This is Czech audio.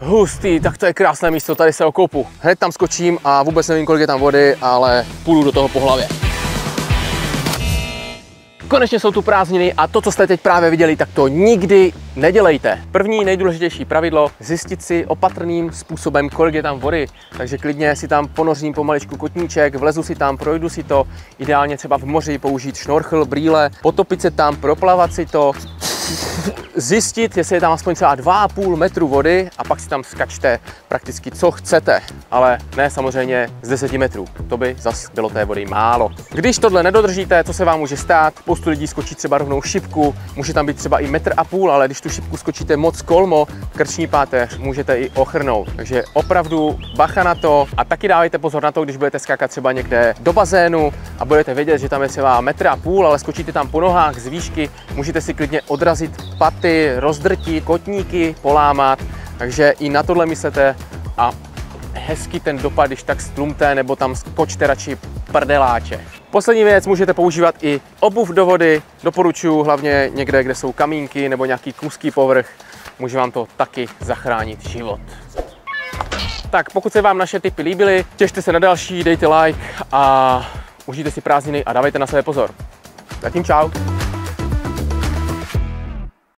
Hustý, tak to je krásné místo, tady se okoupu. Hned tam skočím a vůbec nevím, kolik je tam vody, ale půjdu do toho po hlavě. Konečně jsou tu prázdniny a to, co jste teď právě viděli, tak to nikdy nedělejte. První nejdůležitější pravidlo, zjistit si opatrným způsobem, kolik je tam vody. Takže klidně si tam ponořím pomaličku kotníček, vlezu si tam, projdu si to, ideálně třeba v moři použít šnorchl, brýle, potopit se tam, proplavat si to, zjistit, jestli je tam aspoň třeba 2,5 metru vody a pak si tam skačte prakticky co chcete, ale ne samozřejmě z 10 metrů. To by zas bylo té vody málo. Když tohle nedodržíte, co se vám může stát? Spoustu lidí skočí třeba rovnou šipku, může tam být třeba i metr a půl, ale když tu šipku skočíte moc kolmo, krční páteř, můžete i ochrnout. Takže opravdu bacha na to a taky dávejte pozor na to, když budete skákat třeba někde do bazénu a budete vědět, že tam je třeba metr a půl, ale skočíte tam po nohách z výšky, můžete si klidně odrazit paty, rozdrtit, kotníky, polámat, takže i na tohle myslete a hezky ten dopad, když tak stlumte, nebo tam skočte radši prdeláče. Poslední věc, můžete používat i obuv do vody, doporučuji hlavně někde, kde jsou kamínky nebo nějaký kůzký povrch, může vám to taky zachránit život. Tak pokud se vám naše tipy líbily, těšte se na další, dejte like a užijte si prázdniny a dávejte na sebe pozor. Zatím čau.